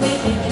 making